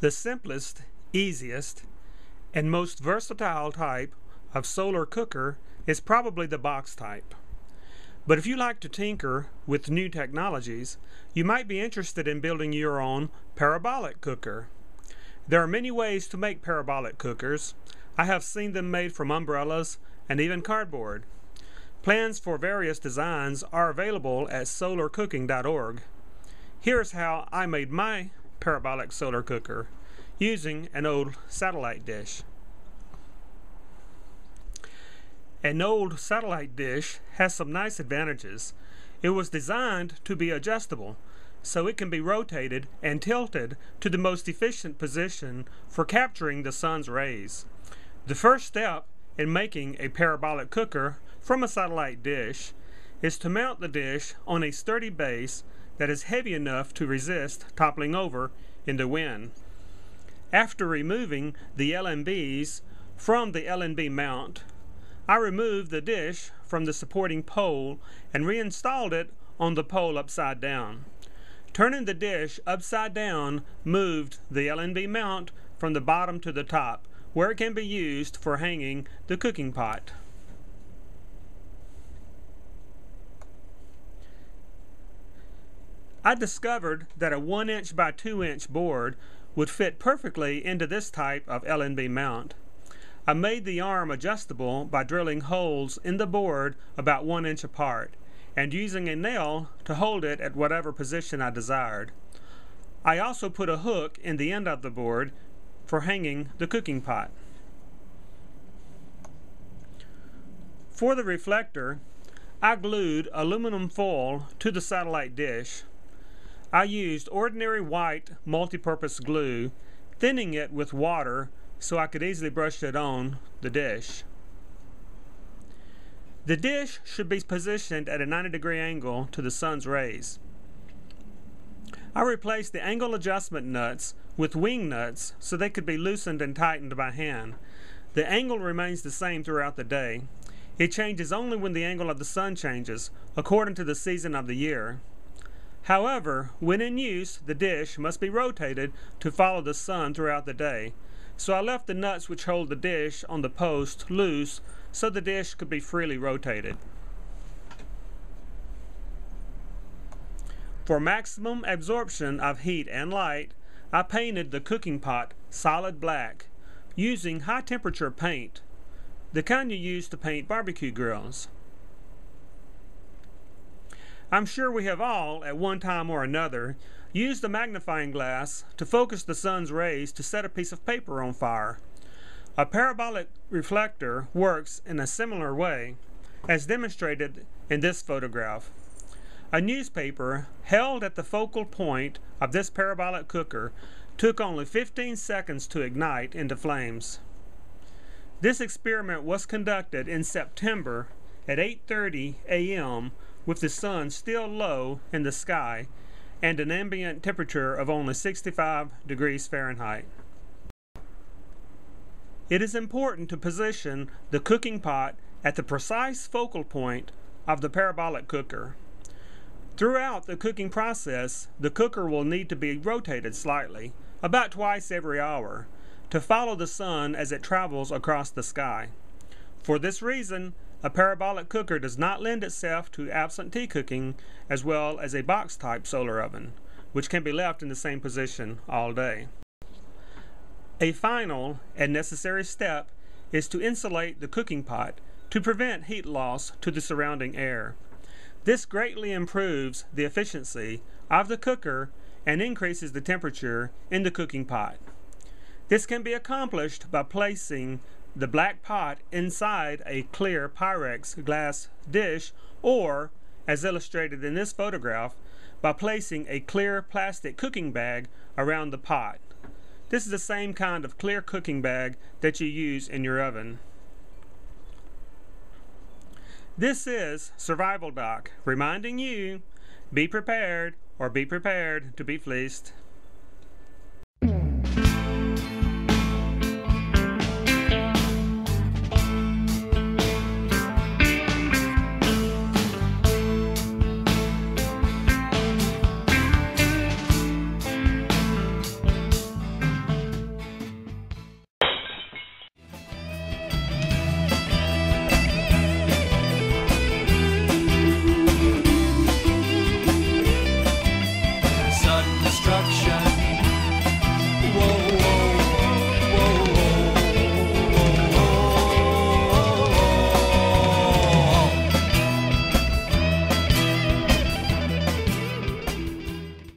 The simplest, easiest, and most versatile type of solar cooker is probably the box type. But if you like to tinker with new technologies, you might be interested in building your own parabolic cooker. There are many ways to make parabolic cookers. I have seen them made from umbrellas and even cardboard. Plans for various designs are available at solarcooking.org. Here's how I made my parabolic solar cooker using an old satellite dish. An old satellite dish has some nice advantages. It was designed to be adjustable, so it can be rotated and tilted to the most efficient position for capturing the sun's rays. The first step in making a parabolic cooker from a satellite dish is to mount the dish on a sturdy base that is heavy enough to resist toppling over in the wind. After removing the LNBs from the LNB mount, I removed the dish from the supporting pole and reinstalled it on the pole upside down. Turning the dish upside down moved the LNB mount from the bottom to the top, where it can be used for hanging the cooking pot. I discovered that a 1 inch by 2 inch board would fit perfectly into this type of LNB mount. I made the arm adjustable by drilling holes in the board about 1 inch apart and using a nail to hold it at whatever position I desired. I also put a hook in the end of the board for hanging the cooking pot. For the reflector, I glued aluminum foil to the satellite dish I used ordinary white multi-purpose glue, thinning it with water so I could easily brush it on the dish. The dish should be positioned at a 90 degree angle to the sun's rays. I replaced the angle adjustment nuts with wing nuts so they could be loosened and tightened by hand. The angle remains the same throughout the day. It changes only when the angle of the sun changes, according to the season of the year. However, when in use, the dish must be rotated to follow the sun throughout the day. So I left the nuts which hold the dish on the post loose so the dish could be freely rotated. For maximum absorption of heat and light, I painted the cooking pot solid black using high temperature paint, the kind you use to paint barbecue grills. I'm sure we have all, at one time or another, used a magnifying glass to focus the sun's rays to set a piece of paper on fire. A parabolic reflector works in a similar way, as demonstrated in this photograph. A newspaper held at the focal point of this parabolic cooker took only 15 seconds to ignite into flames. This experiment was conducted in September at 8:30 a.m with the sun still low in the sky and an ambient temperature of only 65 degrees Fahrenheit. It is important to position the cooking pot at the precise focal point of the parabolic cooker. Throughout the cooking process, the cooker will need to be rotated slightly, about twice every hour, to follow the sun as it travels across the sky. For this reason, a parabolic cooker does not lend itself to absentee cooking as well as a box type solar oven, which can be left in the same position all day. A final and necessary step is to insulate the cooking pot to prevent heat loss to the surrounding air. This greatly improves the efficiency of the cooker and increases the temperature in the cooking pot. This can be accomplished by placing the black pot inside a clear Pyrex glass dish or, as illustrated in this photograph, by placing a clear plastic cooking bag around the pot. This is the same kind of clear cooking bag that you use in your oven. This is Survival Doc reminding you be prepared or be prepared to be fleeced.